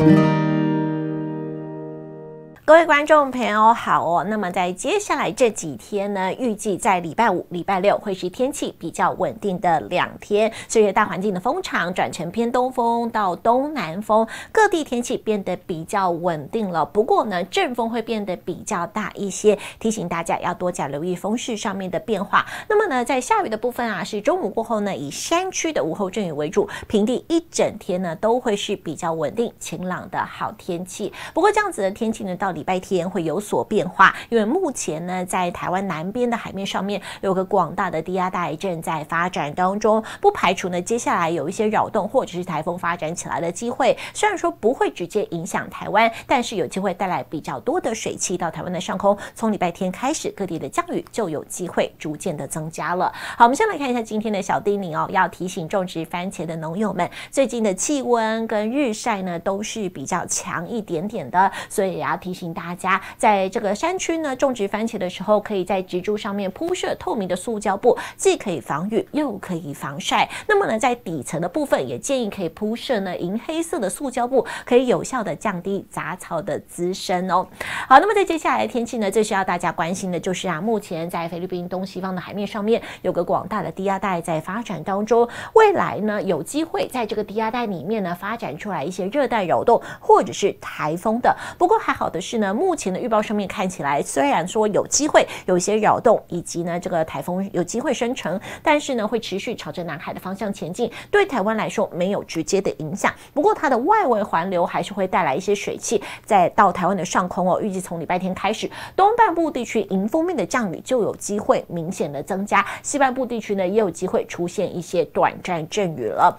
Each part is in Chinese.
thank you 各位观众朋友好哦，那么在接下来这几天呢，预计在礼拜五、礼拜六会是天气比较稳定的两天，随着大环境的风场转成偏东风到东南风，各地天气变得比较稳定了。不过呢，阵风会变得比较大一些，提醒大家要多加留意风势上面的变化。那么呢，在下雨的部分啊，是中午过后呢，以山区的午后阵雨为主，平地一整天呢都会是比较稳定、晴朗的好天气。不过这样子的天气呢，到底礼拜天会有所变化，因为目前呢，在台湾南边的海面上面有个广大的低压带正在发展当中，不排除呢接下来有一些扰动或者是台风发展起来的机会。虽然说不会直接影响台湾，但是有机会带来比较多的水汽到台湾的上空。从礼拜天开始，各地的降雨就有机会逐渐的增加了。好，我们先来看一下今天的小叮咛哦，要提醒种植番茄的农友们，最近的气温跟日晒呢都是比较强一点点的，所以也要提醒大家。在这个山区呢，种植番茄的时候，可以在植株上面铺设透明的塑胶布，既可以防雨又可以防晒。那么呢，在底层的部分也建议可以铺设呢银黑色的塑胶布，可以有效的降低杂草的滋生哦。好，那么在接下来天气呢，最需要大家关心的就是啊，目前在菲律宾东西方的海面上面有个广大的低压带在发展当中，未来呢有机会在这个低压带里面呢发展出来一些热带扰动或者是台风的。不过还好的是呢，目前的预报上面看起来，虽然说有机会有一些扰动，以及呢这个台风有机会生成，但是呢会持续朝着南海的方向前进，对台湾来说没有直接的影响。不过它的外围环流还是会带来一些水汽，在到台湾的上空哦，预计从礼拜天开始，东半部地区迎风面的降雨就有机会明显的增加，西半部地区呢也有机会出现一些短暂阵雨了。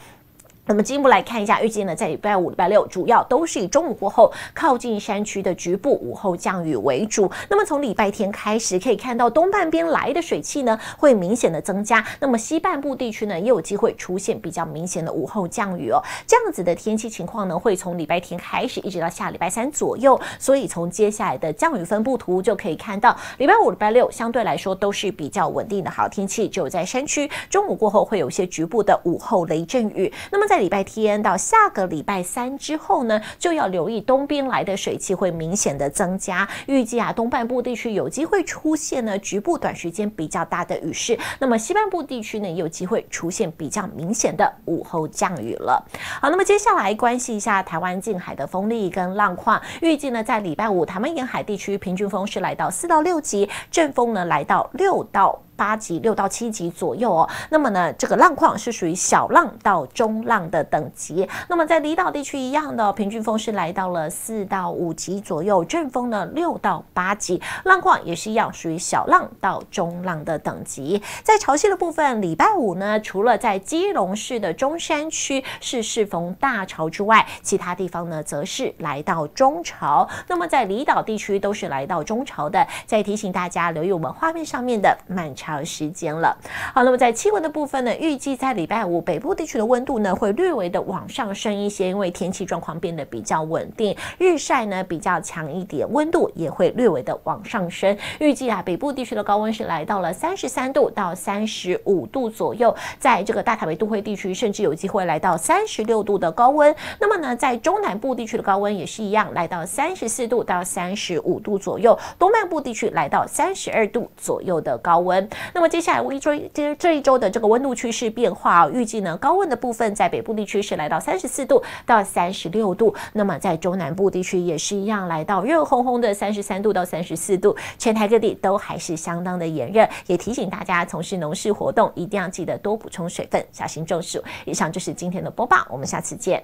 那么进一步来看一下，预计呢在礼拜五、礼拜六，主要都是以中午过后靠近山区的局部午后降雨为主。那么从礼拜天开始，可以看到东半边来的水汽呢会明显的增加，那么西半部地区呢也有机会出现比较明显的午后降雨哦。这样子的天气情况呢会从礼拜天开始，一直到下礼拜三左右。所以从接下来的降雨分布图就可以看到，礼拜五、礼拜六相对来说都是比较稳定的好天气，只有在山区中午过后会有一些局部的午后雷阵雨。那么在礼拜天到下个礼拜三之后呢，就要留意东边来的水汽会明显的增加。预计啊，东半部地区有机会出现呢局部短时间比较大的雨势。那么西半部地区呢，也有机会出现比较明显的午后降雨了。好，那么接下来关系一下台湾近海的风力跟浪况。预计呢，在礼拜五，台湾沿海地区平均风是来到四到六级，阵风呢来到六到。八级六到七级左右哦，那么呢，这个浪况是属于小浪到中浪的等级。那么在离岛地区一样的平均风是来到了四到五级左右，阵风呢六到八级，浪况也是一样，属于小浪到中浪的等级。在潮汐的部分，礼拜五呢，除了在基隆市的中山区是适逢大潮之外，其他地方呢则是来到中潮。那么在离岛地区都是来到中潮的。再提醒大家留意我们画面上面的满潮。长时间了，好，那么在气温的部分呢，预计在礼拜五北部地区的温度呢会略微的往上升一些，因为天气状况变得比较稳定，日晒呢比较强一点，温度也会略微的往上升。预计啊，北部地区的高温是来到了三十三度到三十五度左右，在这个大台北都会地区，甚至有机会来到三十六度的高温。那么呢，在中南部地区的高温也是一样，来到三十四度到三十五度左右，东半部地区来到三十二度左右的高温。那么接下来一周这这一周的这个温度趋势变化啊，预计呢高温的部分在北部地区是来到三十四度到三十六度，那么在中南部地区也是一样，来到热烘烘的三十三度到三十四度，全台各地都还是相当的炎热，也提醒大家从事农事活动一定要记得多补充水分，小心中暑。以上就是今天的播报，我们下次见。